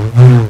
Mm-hmm.